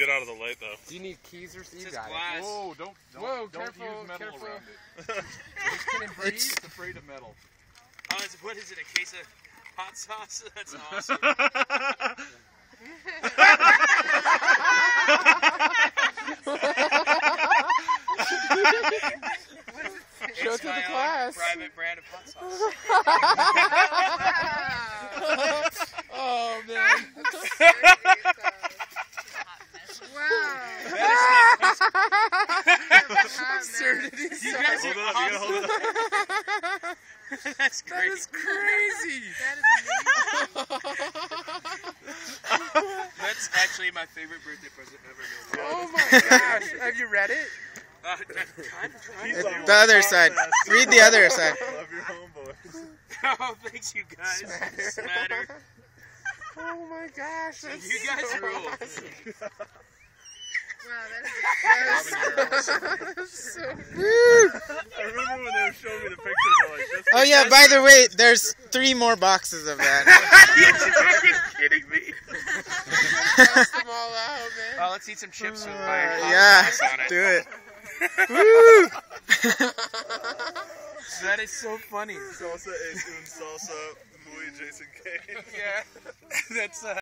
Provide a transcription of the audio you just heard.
Get out of the light, though. Do you need keys or something? You It's got it. glass. Whoa, don't, don't, Whoa, don't careful, use metal careful. around it. Can it breathe? It's afraid of metal. Oh, is, what is it? A case of hot sauce? That's awesome. Show it to the uh, class. Private brand of hot sauce. oh man. Absurdity. Guys Hold it up. You gotta hold it up. That's That great. is crazy. That's actually my favorite birthday present ever. Oh my gosh. Have you read it? Uh, I'm trying He's to. on The other side. Read the other side. Love your homeboys. Oh, thanks, you guys. Smatter. Oh my gosh. That's You guys so rule. awesome. Wow, Oh yeah, by the way, there's three more boxes of that. You're fucking kidding me. Test them all out, man. Oh, let's eat some chips with Uh, my hot yeah, on it. do it. Woo! That is so funny. Salsa es un salsa muy Jason Cain. Yeah, that's uh,